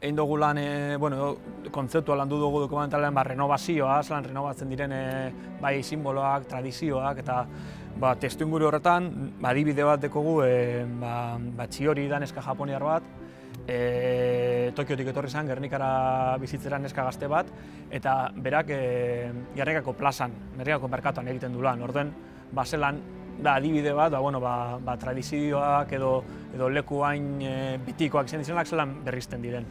egin dugu lan, e, bueno, kontzeptua landu dugu dokumentalean, ba, renovazioa, zelan renovatzen diren e, bai simboloak, tradizioak, eta ba, testu inguru horretan, ba, adibide bat dekogu, e, ba, ba, txiori da neska japoniar bat, e, Tokiotik etorri zen, Gernikara bizitzera neska gazte bat, eta berak e, Gernikako plazan, Gernikako merkatuan egiten du lan, orden, ba, zelan, da adibide bat, ba, bueno, ba, ba, tradizioak edo, edo leku hain e, bitikoak izan dizenak zelan berrizten diren.